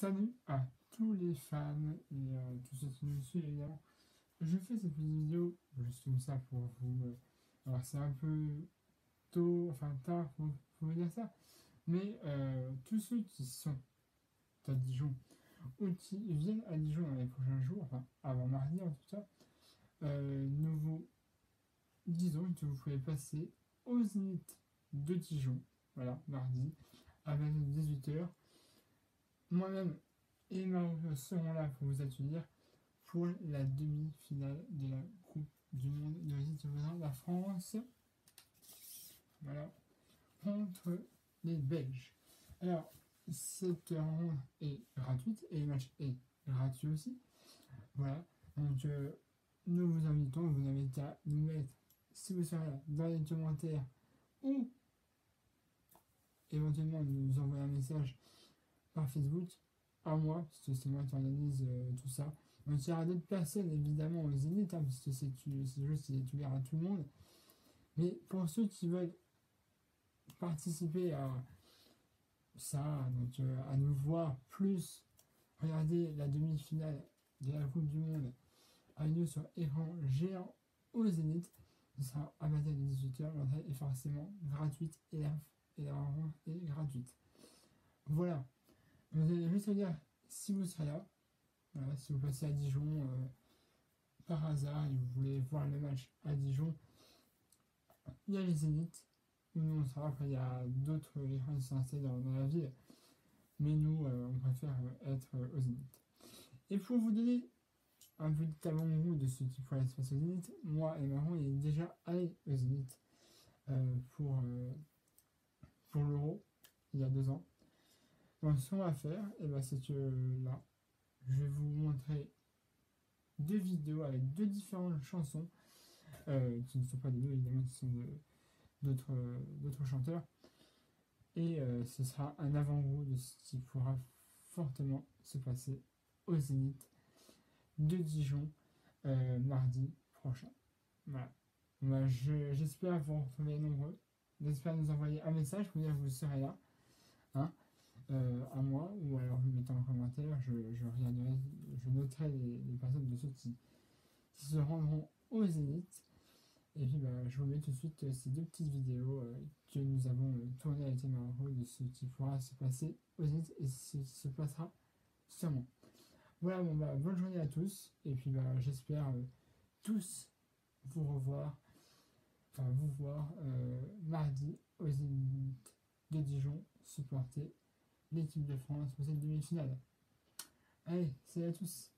Salut à tous les fans et euh, tous ceux qui nous suivent évidemment. Je fais cette petite vidéo juste comme ça pour vous. Euh, alors c'est un peu tôt, enfin tard pour, vous dire ça, mais euh, tous ceux qui sont à Dijon ou qui viennent à Dijon dans les prochains jours, enfin avant mardi en tout cas, nous vous disons que vous pouvez passer aux Zénith de Dijon, voilà, mardi, à 18h moi-même et Mario seront là pour vous accueillir pour la demi-finale de la Coupe du Monde de la France. Voilà. Contre les Belges. Alors, cette rencontre est gratuite et le match est gratuit aussi. Voilà. Donc, euh, nous vous invitons, vous n'avez qu'à nous mettre, si vous serez là, dans les commentaires ou éventuellement nous envoyer un message par Facebook à moi, parce que c'est moi qui organise euh, tout ça. On il y d'autres personnes évidemment aux Zénith, hein, parce que c'est juste c'est ouvert à tout le monde. Mais pour ceux qui veulent participer à ça, donc euh, à nous voir plus, regarder la demi-finale de la Coupe du Monde à nous sur écran géant au Zénith. Ce sera à partir de 18h. L'entrée est forcément gratuite et la, et est gratuite. Voilà. Vous allez juste dire si vous serez là, si vous passez à Dijon euh, par hasard et vous voulez voir le match à Dijon, il y a les Zénith. Nous, on saura qu'il y a d'autres écrans qui sont installés dans, la ville. Mais nous, euh, on préfère euh, être aux Zénith. Et pour vous donner un petit avant-goût de ce qui pourrait se passer au Zénith, moi et Marron, il est déjà allé au Zénith pour, pour l'Euro il y a deux ans. Donc ce qu'on va faire, et eh ben, c'est que là, je vais vous montrer deux vidéos avec deux différentes chansons, euh, qui ne sont pas des deux évidemment, qui sont d'autres chanteurs. Et euh, ce sera un avant-goût de ce qui pourra fortement se passer au Zénith de Dijon euh, mardi prochain. Voilà. J'espère vous retrouver nombreux. J'espère nous envoyer un message pour dire que vous serez là. Hein euh, à moi, ou alors vous mettez en commentaire, je, regarderai, je noterai les, personnes de ceux qui, se rendront au Zénith. Et puis bah, je vous mets tout de suite euh, ces deux petites vidéos euh, que nous avons tournées avec Marco de ce qui pourra se passer au Zénith et ce qui se passera sûrement. Voilà, bon bah bonne journée à tous, et puis bah j'espère tous vous revoir, enfin vous voir mardi au Zénith de Dijon, supporter l'équipe de France pour cette demi-finale. Allez, salut à tous